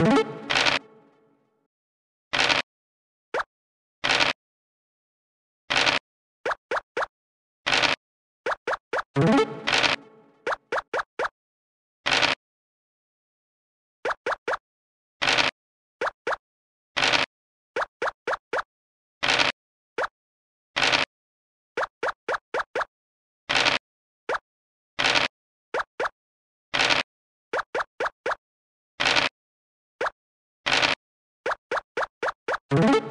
you. you.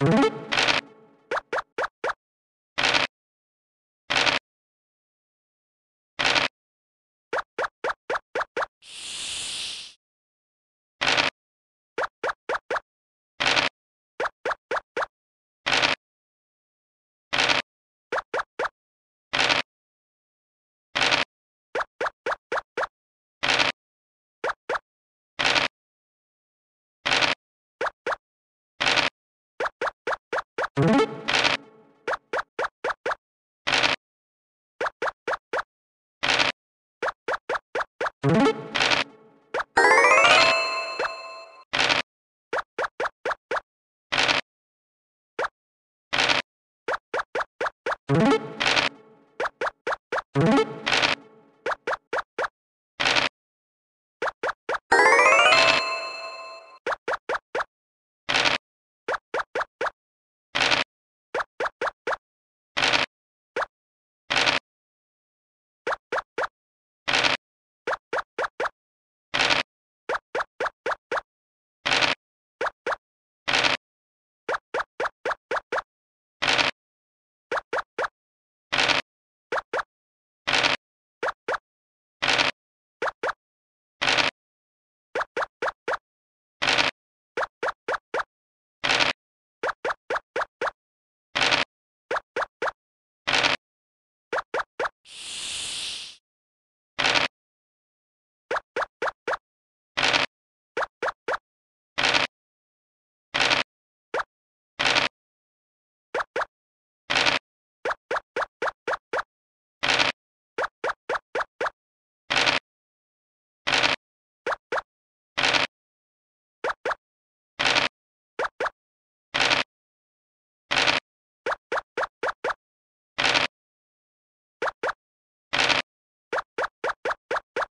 you.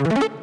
you.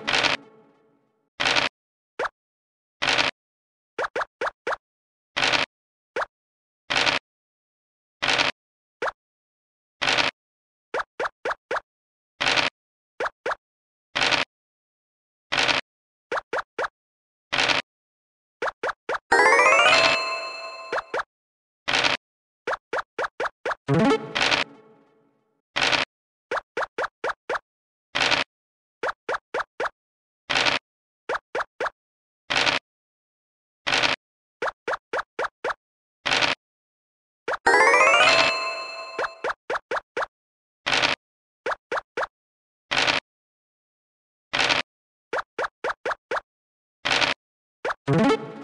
you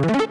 you.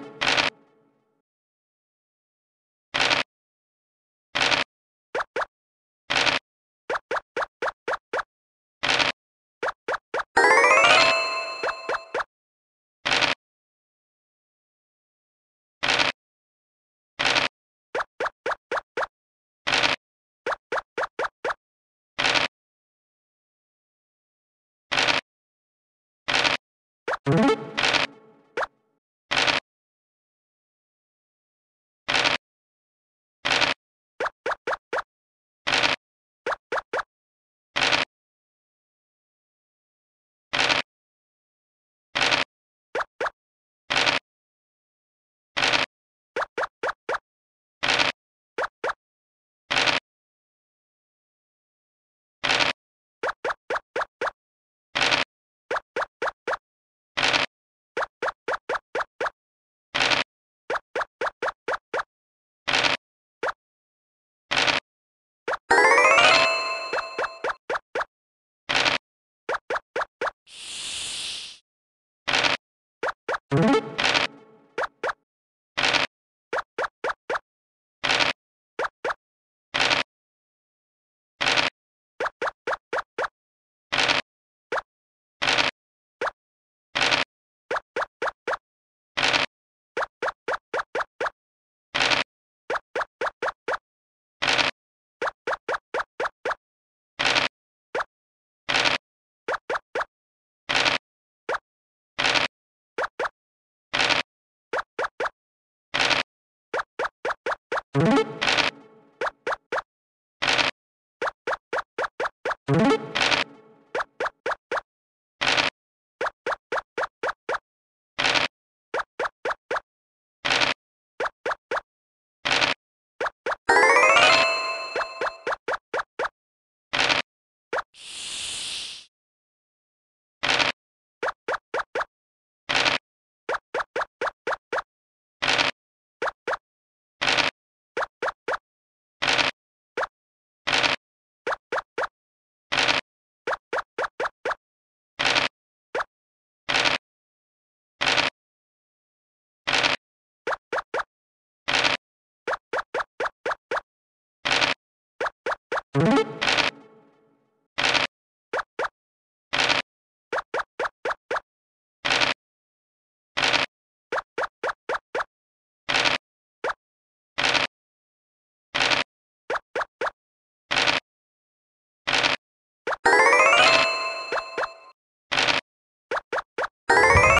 you